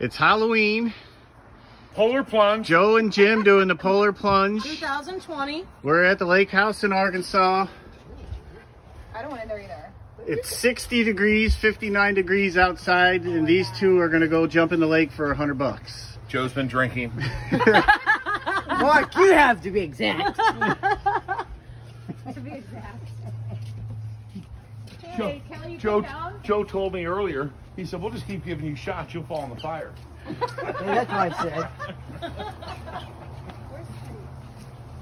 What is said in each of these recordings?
It's Halloween. Polar plunge. Joe and Jim doing the polar plunge. 2020. We're at the lake house in Arkansas. I don't want in there either. It's 60 degrees, 59 degrees outside, and these two are gonna go jump in the lake for 100 bucks. Joe's been drinking. Mark, you have to be exact. to be exact. Joe, Hey, Kelly, you Joe. Joe told me earlier. He said, "We'll just keep giving you shots. You'll fall in the fire." Yeah, that's what I said.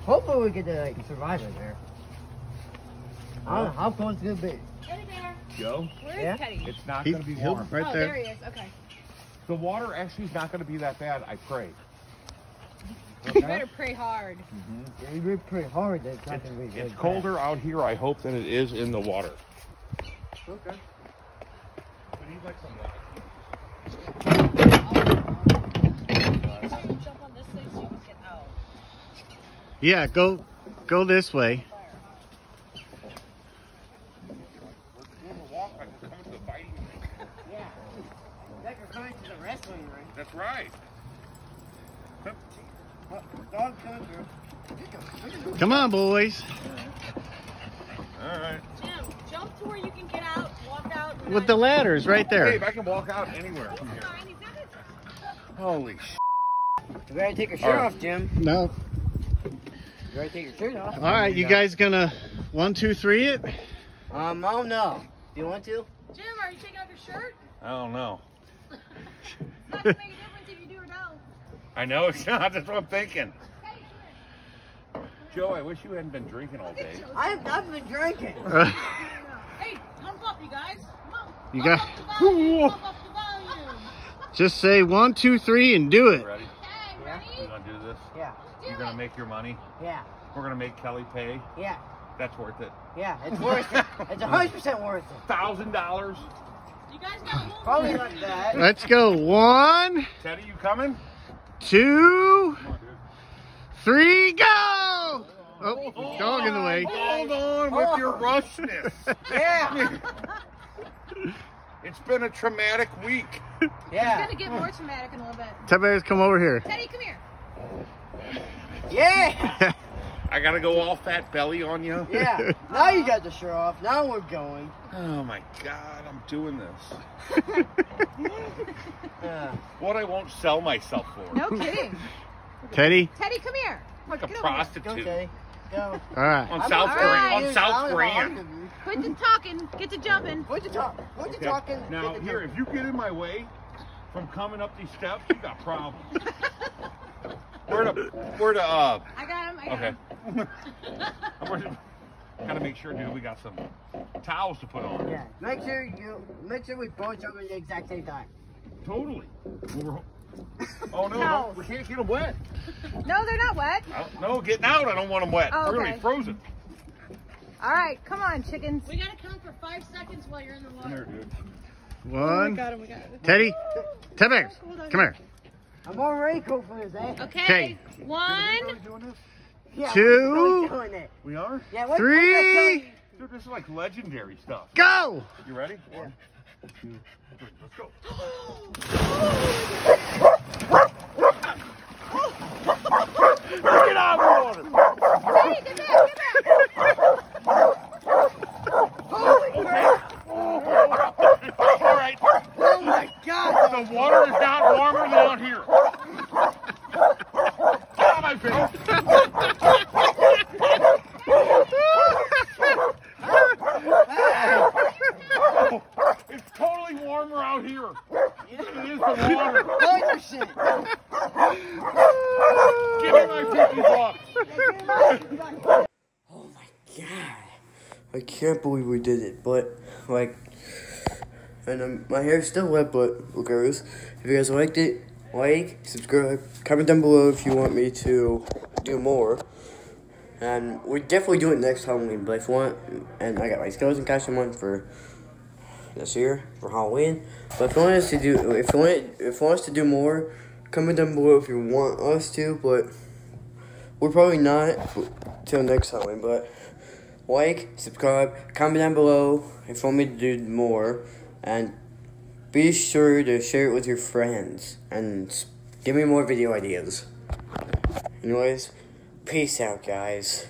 Hopefully we get to like survive it there. I don't know how close it's gonna be. Teddy bear. Joe, Where is Yeah? Teddy? it's not going to be warm. right oh, there. there he is. Okay. The water actually is not going to be that bad. I pray. You better pray hard. Mm-hmm. Yeah, you rip pretty hard. That's not gonna be. It's colder out here. I hope than it is in the water. Okay. Jump on this thing so you can get out. Yeah, go, go this way. Yeah. Like we're to the wrestling ring. That's right. Come on, boys. All right. Jim, jump to where you can get out, walk out. With the ladders right Dave, there. I can walk out anywhere from here. fine, he's got it. Holy sh! You gotta take your shirt All right. off, Jim. No. You gotta take your shirt off. All right, you guys gonna one, two, three it? Um, I don't know. Do you want to? Jim, are you taking off your shirt? I don't know. It's not gonna make a difference if you do or don't. I know it's not. That's what I'm thinking. Joe, I wish you hadn't been drinking all day. I've, I've been drinking. Hey, pump up, you guys. Come on. You got- up the volume. Pump up the volume. Just say one, two, three, and do it. Ready? Okay, Yeah. We're gonna do this. Yeah, You're gonna make your money. yeah, We're gonna make Kelly pay. yeah, That's worth it. yeah. It's worth it. It's a hundred percent worth it. Thousand dollars. You guys got a Probably like that. Let's go. One, Teddy, you coming? two, Come on, three, go! Oh, dog in the way. Hold on with your rushness. Yeah, It's been a traumatic week. Yeah. It's gonna get more traumatic in a little bit. Tell bears come over here. Teddy, come here. yeah, I gotta go all fat belly on you. yeah. Now you got the shirt off. Now we're going. Oh my God, I'm doing this. Yeah. What I won't sell myself for. No kidding. Teddy. Teddy, come here. Like a Get over here. Go. Teddy. Go. All right. On I'm South all Grand. right. On South don't Grand. Argue with. Quit the talking. Get to jumping. What you talk? What you Okay. talking? Now the- here, if you get in my way from coming up these steps, you got problems. Where to? Where to? Uh. I got him. I got Okay. him. Where to- Gotta make sure, dude. We got some towels to put on. Yeah. Make sure you make sure we both jump at the exact same time. Totally. We're- oh no, no, we can't get them wet. No, they're not wet. I- No, getting out. I don't want them wet. Oh, They're gonna be frozen. All right, come on, chickens. We gotta count for five seconds while you're in the Come water. here, dude. One. got him. We got him. Teddy. Tell bears. Come here. I'm already cool for this, eh? Okay. Okay. One. Really doing this? Yeah, Two. we're really doing it. We are? Yeah. What, Three. Dude, this is like legendary stuff. Go! You ready? Yeah. One, two, three. Let's go. Get out of the water! Hey, get back, get back. All right. Oh my God! The water is not warmer than out here. Get my face. It's totally warmer out here. Give me my 50 bucks. Oh my god. I can't believe we did it, but like, and um, my hair's still wet, but regardless, if you guys liked it, like, subscribe, comment down below if you want me to do more. And we definitely do it next Halloween, but if you want, and I got my skeleton costume on for this year for Halloween. But if you want us to do, if you want, if you want us to do more, comment down below if you want us to. But we're probably not till next Halloween. But like, subscribe, comment down below if you want me to do more, and be sure to share it with your friends and give me more video ideas. Anyways, peace out, guys.